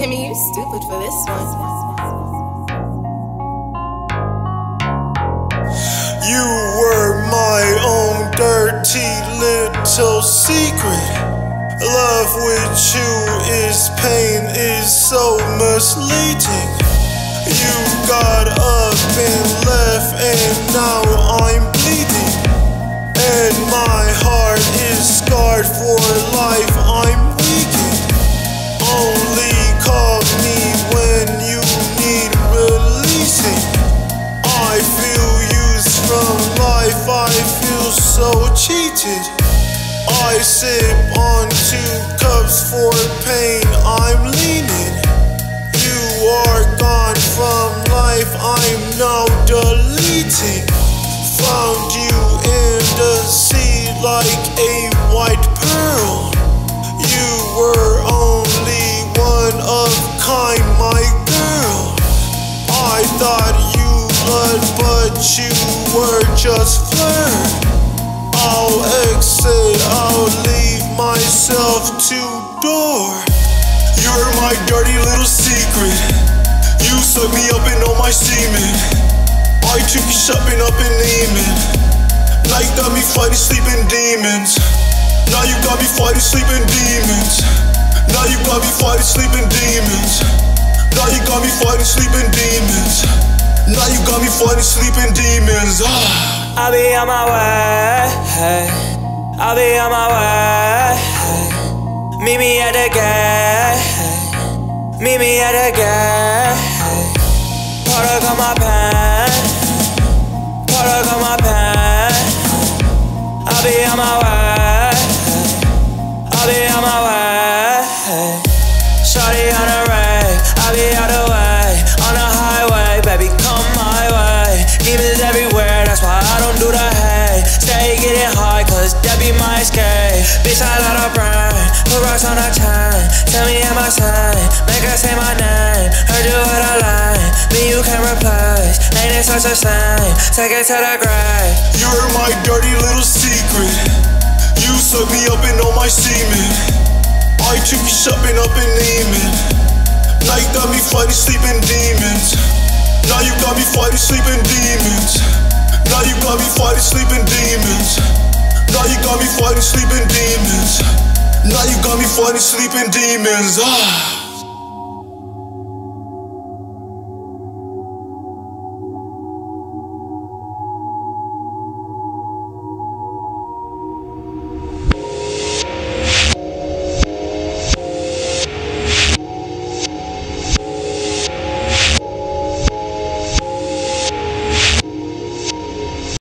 Jimmy, you stupid for this one. You were my own dirty little secret. Love with you is pain, is so misleading. You got up and left, and now I'm bleeding. And my cheated. I sip on two cups for pain, I'm leaning. You are gone from life, I'm now deleting. Found you in the sea like a white pearl. You were only one of kind, my girl. I thought you loved, but you were just flirt. I'll exit, I'll leave myself to door. You're my dirty little secret. You suck me up in all my semen. I took you shopping up in Neiman. Got me fighting sleeping demons. Now you got me fighting sleeping demons. Now you got me fighting sleeping demons. Now you got me fighting sleeping demons. Now you got me fighting sleeping demons. Ah. I'll be on my way. Hey. I'll be on my way. Hey. Meet me at the gate. Hey. Meet me at the gate. Hey. Product on my pen. Product on my pen. I'll be on my way. I'll be on my way. Cause that be my escape. Bitch, I let her burn. Put rocks on her chain. Tell me, am I sane? Make her say my name. Heard you had a line. Me, you can replace. Ain't it such a shame? Take it to the grave. You're my dirty little secret. You suck me up in all my semen. I took you shopping up in Neiman. Now you got me fighting sleeping demons. Now you got me fighting sleeping demons. Now you got me fighting sleeping demons. Now you got me fighting sleeping demons. Now you got me fighting sleeping demons. Ah.